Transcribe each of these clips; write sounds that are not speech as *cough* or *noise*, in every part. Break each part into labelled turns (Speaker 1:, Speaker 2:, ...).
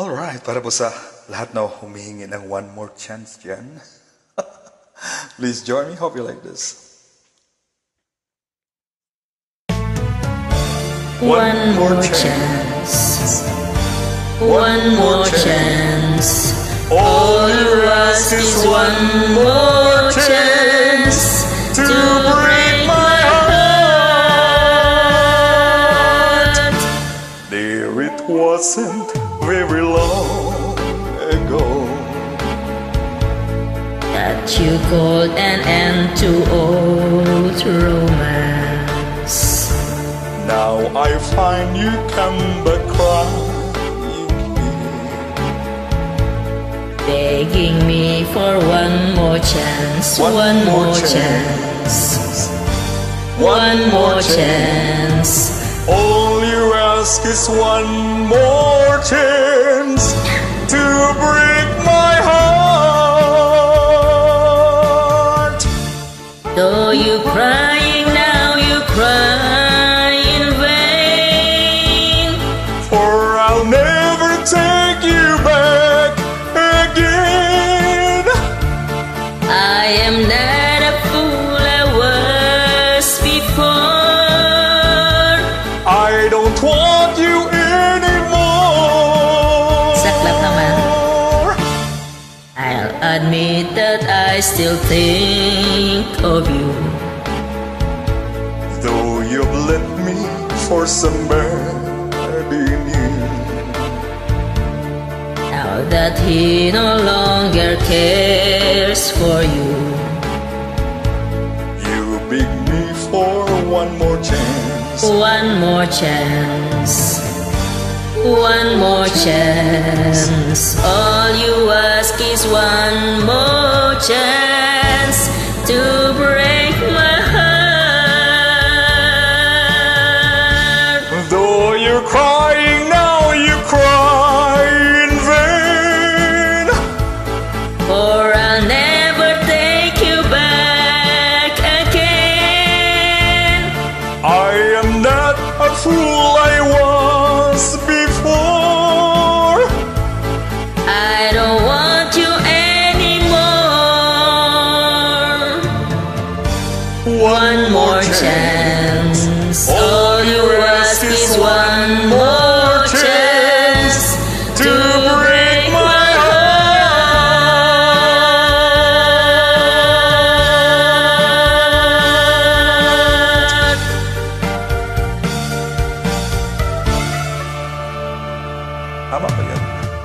Speaker 1: Alright, para po sa lahat na humihingi ng one more chance dyan. *laughs* Please join me. Hope you like this.
Speaker 2: One more chance. One more chance. All you ask is one more
Speaker 1: wasn't very long ago.
Speaker 2: That you called an end to old romance.
Speaker 1: Now I find you come back crying
Speaker 2: Begging me for one more chance,
Speaker 1: One
Speaker 2: one,
Speaker 1: more
Speaker 2: more chance, one more chance.
Speaker 1: You ask is one more chance to break my heart.
Speaker 2: Though you crying
Speaker 1: don't want you anymore.
Speaker 2: I'll admit that I still think of you.
Speaker 1: Though you've left me for somebody new.
Speaker 2: Now that he no longer cares for you.
Speaker 1: You beg me for one more chance.
Speaker 2: One more chance. One more chance. All you
Speaker 1: am not a fool I was before.
Speaker 2: I don't want you anymore. One more chance. All you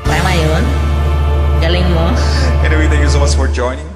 Speaker 2: Tama yun? Galing mo.
Speaker 1: Anyway, thank you so much for joining.